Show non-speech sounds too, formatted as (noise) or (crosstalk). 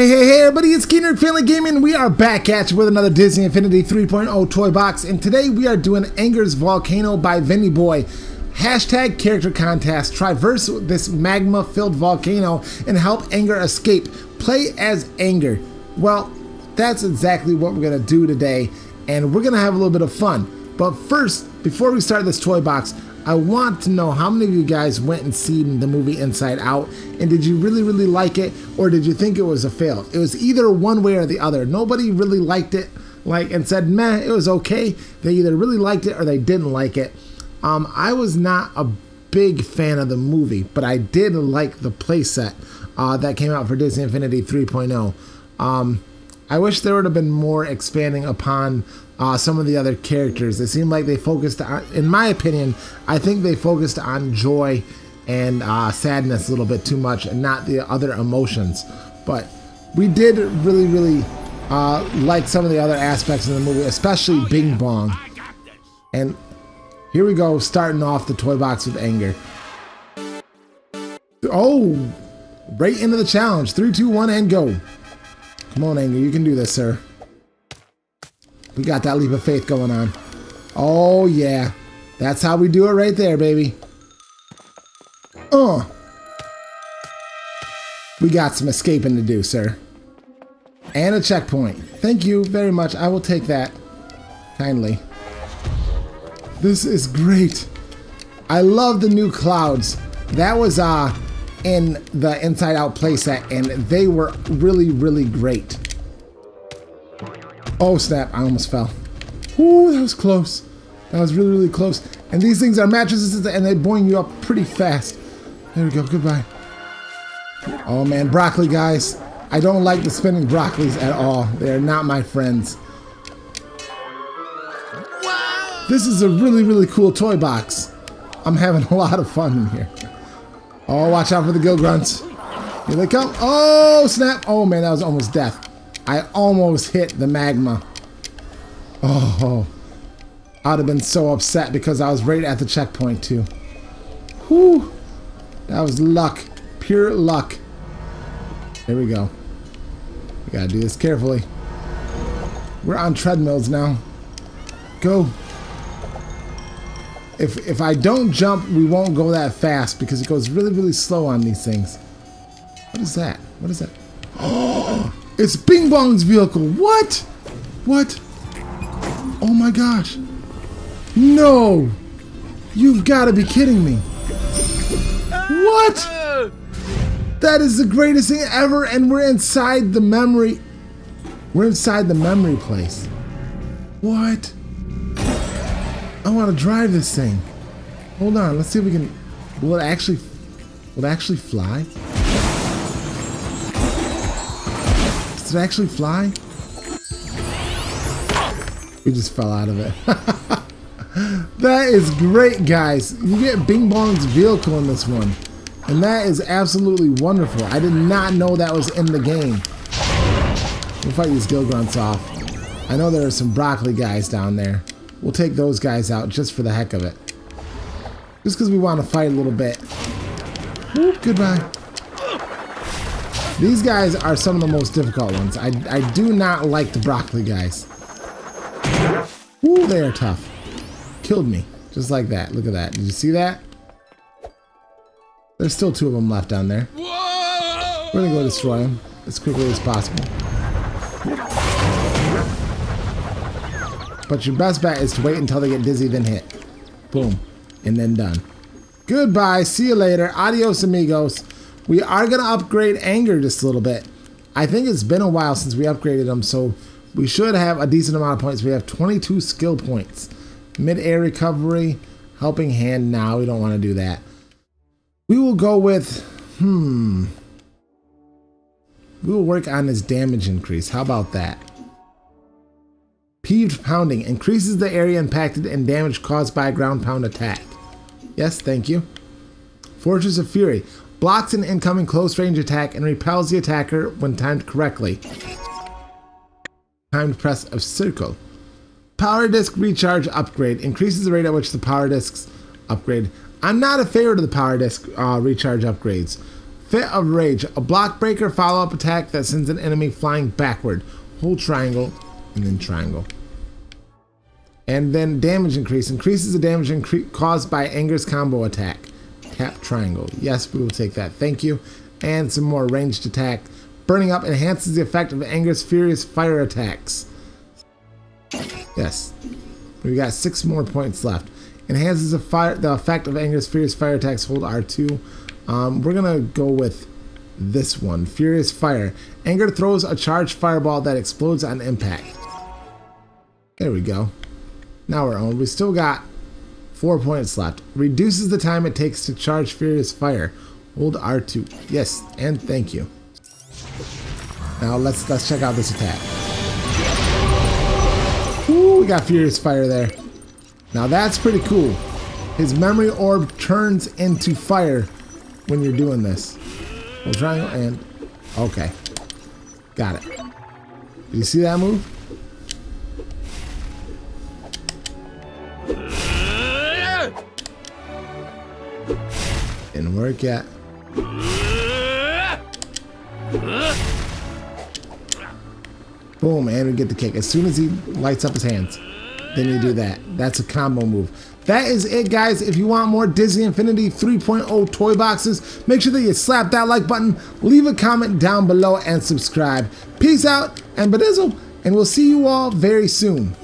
everybody, it's Keener Family Gaming. We are back at you with another Disney Infinity 3.0 toy box, and today we are doing Anger's Volcano by Vinny Boy. Hashtag character contest. Traverse this magma-filled volcano and help Anger escape. Play as Anger. Well, that's exactly what we're gonna do today, and we're gonna have a little bit of fun. But first, before we start this toy box, I want to know how many of you guys went and seen the movie Inside Out, and did you really, really like it, or did you think it was a fail? It was either one way or the other. Nobody really liked it, like, and said, meh, it was okay. They either really liked it or they didn't like it. Um, I was not a big fan of the movie, but I did like the playset uh, that came out for Disney Infinity 3.0. Um, I wish there would have been more expanding upon uh, some of the other characters. It seemed like they focused on, in my opinion, I think they focused on joy and uh, sadness a little bit too much and not the other emotions. But we did really, really uh, like some of the other aspects of the movie, especially Bing Bong. And here we go, starting off the toy box with anger. Oh, right into the challenge. Three, two, one, and go. Come on, Anger, you can do this, sir. We got that leap of faith going on. Oh, yeah. That's how we do it right there, baby. Uh. We got some escaping to do, sir. And a checkpoint. Thank you very much. I will take that. Kindly. This is great. I love the new clouds. That was uh in the Inside Out playset, and they were really, really great. Oh snap, I almost fell. Ooh, that was close. That was really, really close. And these things are mattresses, and they boing you up pretty fast. There we go, goodbye. Oh man, broccoli guys. I don't like the spinning broccolis at all. They're not my friends. This is a really, really cool toy box. I'm having a lot of fun in here. Oh, watch out for the gill grunts. Here they come. Oh, snap. Oh, man, that was almost death. I almost hit the magma. Oh, I'd have been so upset because I was right at the checkpoint, too. Whew. That was luck. Pure luck. There we go. We gotta do this carefully. We're on treadmills now. Go. If, if I don't jump, we won't go that fast because it goes really, really slow on these things. What is that? What is that? Oh, (gasps) it's Bing Bong's vehicle. What? What? Oh my gosh. No. You've got to be kidding me. What? That is the greatest thing ever, and we're inside the memory. We're inside the memory place. What? Want to drive this thing. Hold on, let's see if we can. Will it actually? Will it actually fly? Does it actually fly? We just fell out of it. (laughs) that is great, guys. You get Bing Bong's vehicle in this one. And that is absolutely wonderful. I did not know that was in the game. We'll fight these gill grunts off. I know there are some broccoli guys down there. We'll take those guys out just for the heck of it. Just because we want to fight a little bit. Ooh, goodbye. These guys are some of the most difficult ones. I, I do not like the broccoli guys. Ooh, they are tough. Killed me. Just like that. Look at that. Did you see that? There's still two of them left down there. We're gonna go destroy them as quickly as possible. But your best bet is to wait until they get dizzy, then hit. Boom. And then done. Goodbye. See you later. Adios, amigos. We are going to upgrade Anger just a little bit. I think it's been a while since we upgraded them, so we should have a decent amount of points. We have 22 skill points. Mid-air recovery, helping hand now. We don't want to do that. We will go with, hmm. We will work on his damage increase. How about that? Peeved pounding increases the area impacted and damage caused by a ground pound attack. Yes, thank you. Fortress of Fury blocks an incoming close range attack and repels the attacker when timed correctly. Timed press of circle. Power disc recharge upgrade increases the rate at which the power discs upgrade. I'm not a favorite of the power disc uh, recharge upgrades. Fit of Rage, a block breaker follow up attack that sends an enemy flying backward. Hold triangle and then triangle. And then damage increase. Increases the damage incre caused by Anger's combo attack. Cap triangle. Yes, we will take that. Thank you. And some more ranged attack. Burning up enhances the effect of Anger's furious fire attacks. Yes. We got six more points left. Enhances the, fire, the effect of Anger's furious fire attacks. Hold R2. Um, we're going to go with this one. Furious Fire. Anger throws a charged fireball that explodes on impact. There we go. Now we're on. We still got four points left. Reduces the time it takes to charge Furious Fire. Hold R2. Yes, and thank you. Now let's let's check out this attack. Ooh, we got Furious Fire there. Now that's pretty cool. His memory orb turns into fire when you're doing this. Hold triangle and okay. Got it. Do you see that move? Work yet. Oh, Boom, and we get the kick. As soon as he lights up his hands, then you do that. That's a combo move. That is it, guys. If you want more Disney Infinity 3.0 toy boxes, make sure that you slap that like button, leave a comment down below, and subscribe. Peace out and Badizzle, and we'll see you all very soon.